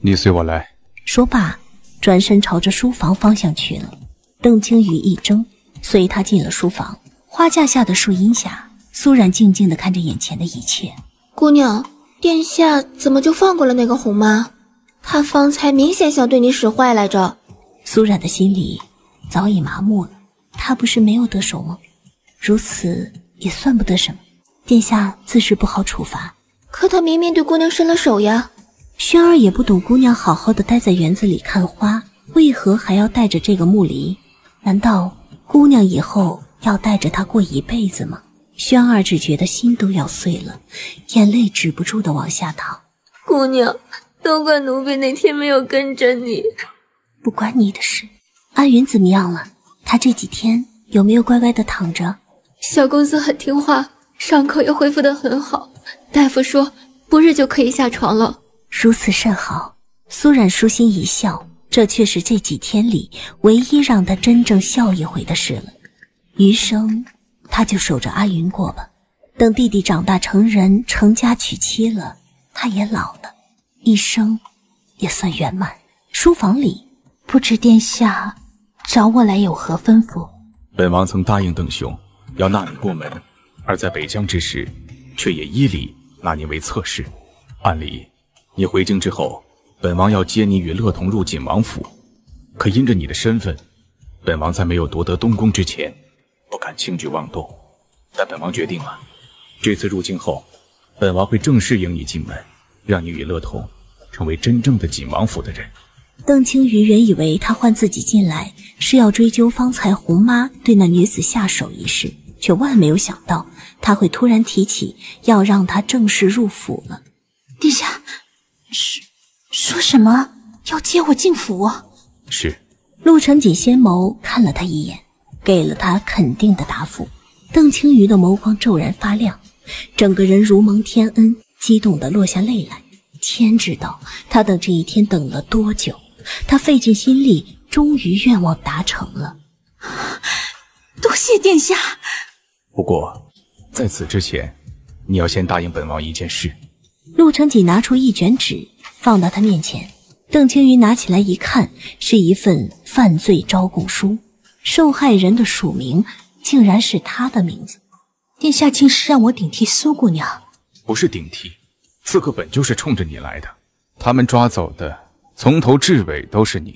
你随我来。说罢，转身朝着书房方向去了。邓青雨一怔，随他进了书房。花架下的树荫下，苏冉静静地看着眼前的一切。姑娘，殿下怎么就放过了那个红妈？他方才明显想对你使坏来着。苏冉的心里早已麻木了。他不是没有得手吗？如此也算不得什么。殿下自是不好处罚。可他明明对姑娘伸了手呀。轩儿也不懂，姑娘好好的待在园子里看花，为何还要带着这个木梨？难道姑娘以后要带着他过一辈子吗？轩儿只觉得心都要碎了，眼泪止不住的往下淌。姑娘，都怪奴婢那天没有跟着你，不关你的事。阿云怎么样了？他这几天有没有乖乖的躺着？小公子很听话，伤口又恢复的很好，大夫说不日就可以下床了。如此甚好，苏冉舒心一笑，这却是这几天里唯一让他真正笑一回的事了。余生，他就守着阿云过吧。等弟弟长大成人，成家娶妻了，他也老了，一生也算圆满。书房里，不知殿下找我来有何吩咐？本王曾答应邓兄要纳你过门，而在北疆之时，却也依礼纳你为侧室。按理。你回京之后，本王要接你与乐同入锦王府，可因着你的身份，本王在没有夺得东宫之前，不敢轻举妄动。但本王决定了，这次入京后，本王会正式迎你进门，让你与乐同成为真正的锦王府的人。邓青云原以为他唤自己进来是要追究方才胡妈对那女子下手一事，却万没有想到他会突然提起要让他正式入府了。殿下。说说什么要接我进府？是。陆晨锦先眸看了他一眼，给了他肯定的答复。邓青鱼的眸光骤然发亮，整个人如蒙天恩，激动的落下泪来。天知道他等这一天等了多久，他费尽心力，终于愿望达成了。多谢殿下。不过，在此之前，你要先答应本王一件事。陆成锦拿出一卷纸，放到他面前。邓青云拿起来一看，是一份犯罪招供书，受害人的署名竟然是他的名字。殿下竟是让我顶替苏姑娘？不是顶替，刺客本就是冲着你来的。他们抓走的，从头至尾都是你，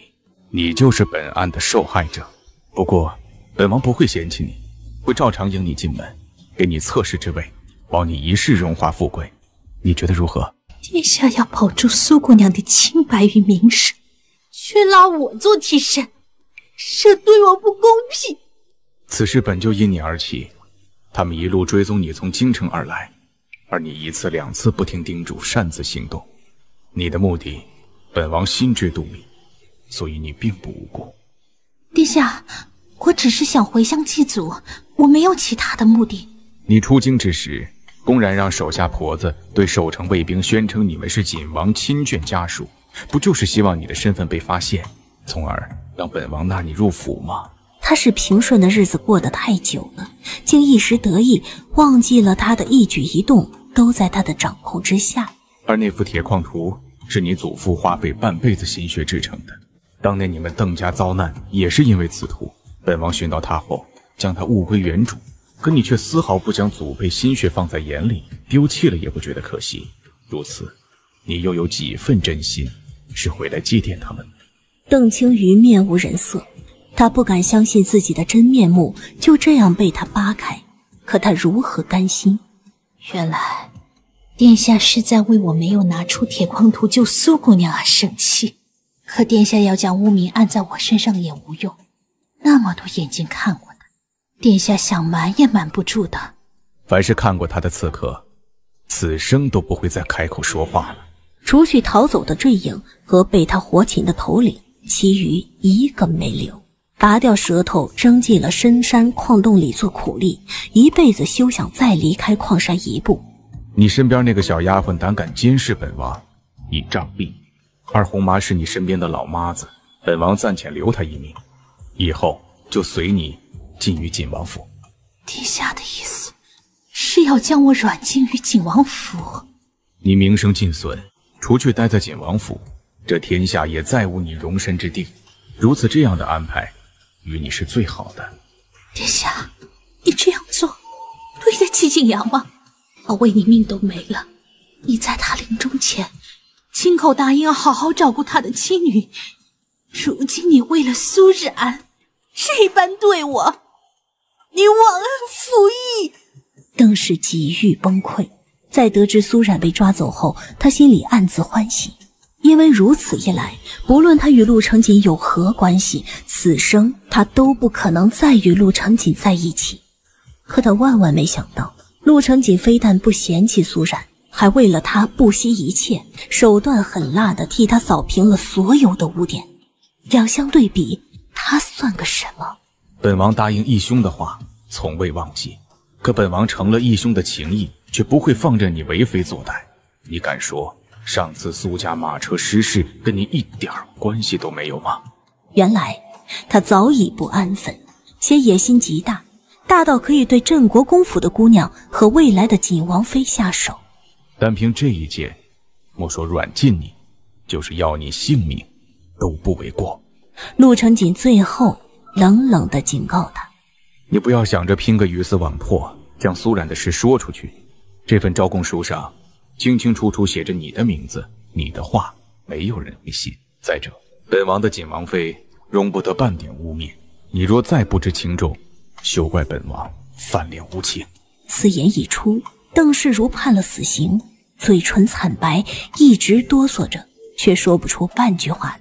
你就是本案的受害者。不过，本王不会嫌弃你，会照常迎你进门，给你侧室之位，保你一世荣华富贵。你觉得如何？殿下要保住苏姑娘的清白与名声，却拉我做替身，这对我不公平。此事本就因你而起，他们一路追踪你从京城而来，而你一次两次不听叮嘱，擅自行动，你的目的，本王心知肚明，所以你并不无辜。殿下，我只是想回乡祭祖，我没有其他的目的。你出京之时。公然让手下婆子对守城卫兵宣称你们是锦王亲眷家属，不就是希望你的身份被发现，从而让本王纳你入府吗？他是平顺的日子过得太久了，竟一时得意，忘记了他的一举一动都在他的掌控之下。而那幅铁矿图是你祖父花费半辈子心血制成的，当年你们邓家遭难也是因为此图。本王寻到他后，将他物归原主，可你却丝毫不将祖辈心血放在眼里，丢弃了也不觉得可惜。如此，你又有几分真心是回来祭奠他们？邓青瑜面无人色。他不敢相信自己的真面目就这样被他扒开，可他如何甘心？原来，殿下是在为我没有拿出铁矿图救苏姑娘而生气。可殿下要将污名按在我身上也无用，那么多眼睛看过他，殿下想瞒也瞒不住的。凡是看过他的刺客，此生都不会再开口说话了。除去逃走的坠影和被他活擒的头领，其余一个没留。拔掉舌头，扔进了深山矿洞里做苦力，一辈子休想再离开矿山一步。你身边那个小丫鬟胆敢监视本王，你杖毙。二红妈是你身边的老妈子，本王暂且留她一命，以后就随你进于景王府。殿下的意思是要将我软禁于景王府？你名声尽损，除去待在景王府，这天下也再无你容身之地。如此这样的安排。与你是最好的，殿下，你这样做对得起景阳吗？我为你命都没了，你在他临终前亲口答应要好好照顾他的妻女，如今你为了苏冉这般对我，你忘恩负义。邓氏几欲崩溃，在得知苏冉被抓走后，他心里暗自欢喜。因为如此一来，不论他与陆成锦有何关系，此生他都不可能再与陆成锦在一起。可他万万没想到，陆成锦非但不嫌弃苏冉，还为了他不惜一切，手段狠辣的替他扫平了所有的污点。两相对比，他算个什么？本王答应义兄的话，从未忘记。可本王成了义兄的情谊，却不会放任你为非作歹。你敢说？上次苏家马车失事，跟你一点关系都没有吗？原来他早已不安分，且野心极大，大到可以对镇国公府的姑娘和未来的锦王妃下手。单凭这一剑，莫说软禁你，就是要你性命，都不为过。陆成锦最后冷冷的警告他：“你不要想着拼个鱼死网破，将苏冉的事说出去。这份招供书上……”清清楚楚写着你的名字，你的话没有人会信。再者，本王的锦王妃容不得半点污蔑。你若再不知轻重，休怪本王翻脸无情。此言一出，邓世如判了死刑，嘴唇惨白，一直哆嗦着，却说不出半句话。